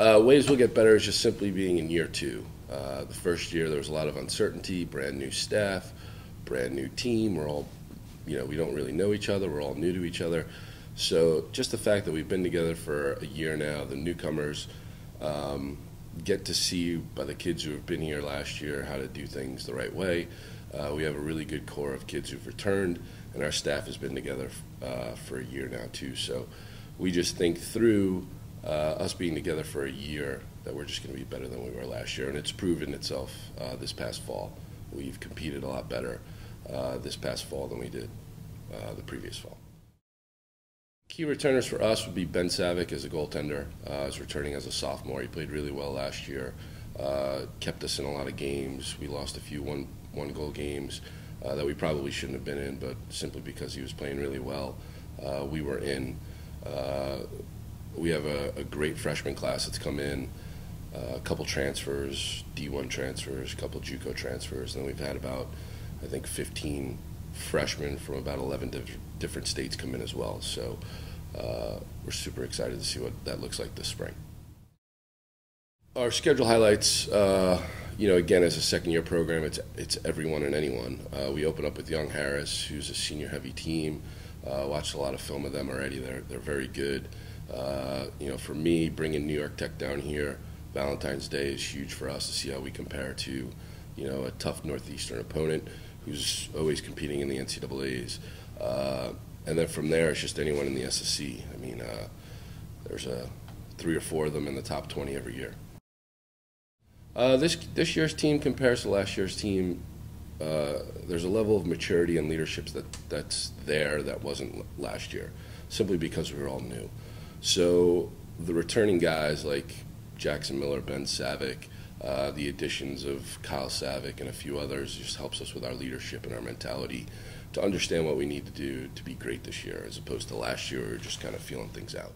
Uh, ways we'll get better is just simply being in year two. Uh, the first year there was a lot of uncertainty, brand new staff, brand new team. We're all, you know, we don't really know each other. We're all new to each other. So just the fact that we've been together for a year now, the newcomers um, get to see by the kids who have been here last year how to do things the right way. Uh, we have a really good core of kids who've returned, and our staff has been together uh, for a year now too. So we just think through uh, us being together for a year that we're just going to be better than we were last year, and it's proven itself uh, this past fall. We've competed a lot better uh, this past fall than we did uh, the previous fall. Key returners for us would be Ben Savick as a goaltender. Uh, is returning as a sophomore. He played really well last year. Uh, kept us in a lot of games. We lost a few one one goal games uh, that we probably shouldn't have been in, but simply because he was playing really well, we were in. We have a, a, great freshman class that's come in. Uh, a couple transfers, D1 transfers, a couple JUCO transfers, and then we've had about, I think, 15 freshmen from about 11 diff different states come in as well. So uh, we're super excited to see what that looks like this spring. Our schedule highlights, uh, you know, again, as a second year program, it's, it's everyone and anyone. Uh, we open up with Young Harris, who's a senior heavy team. Uh, watched a lot of film of them already. They're, they're very good. Uh, you know, for me, bringing New York Tech down here, Valentine's Day is huge for us to see how we compare to, you know, a tough Northeastern opponent who's always competing in the NCAA's. Uh, and then from there, it's just anyone in the SSC. I mean, uh, there's a three or four of them in the top 20 every year. Uh, this this year's team compares to last year's team. Uh, there's a level of maturity and leadership that that's there that wasn't last year, simply because we were all new. So the returning guys like Jackson Miller, Ben Savick, uh, the additions of Kyle Savick and a few others just helps us with our leadership and our mentality to understand what we need to do to be great this year, as opposed to last year, we were just kind of feeling things out.